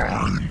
Mine.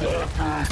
Oh!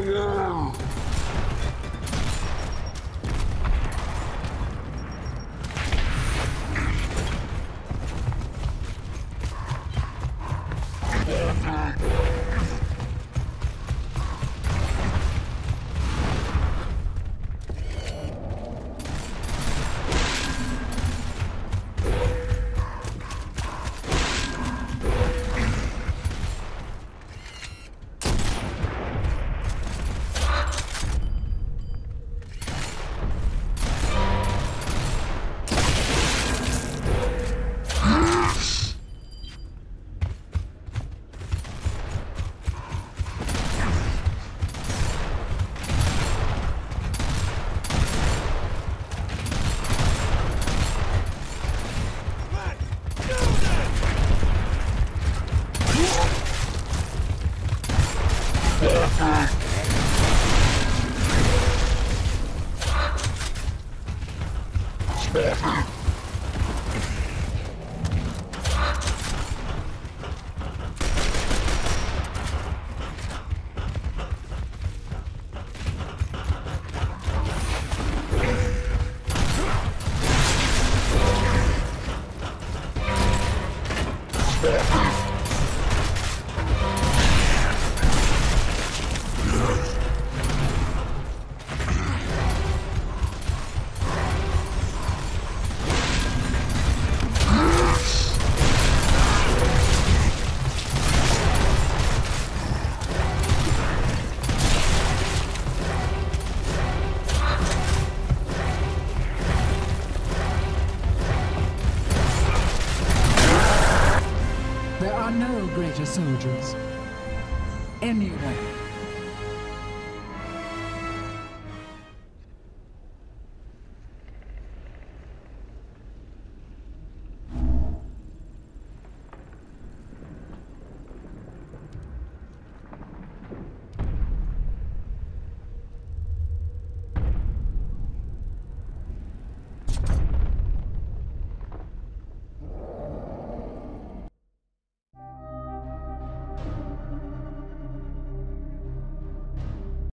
não! There are no greater soldiers. Anyone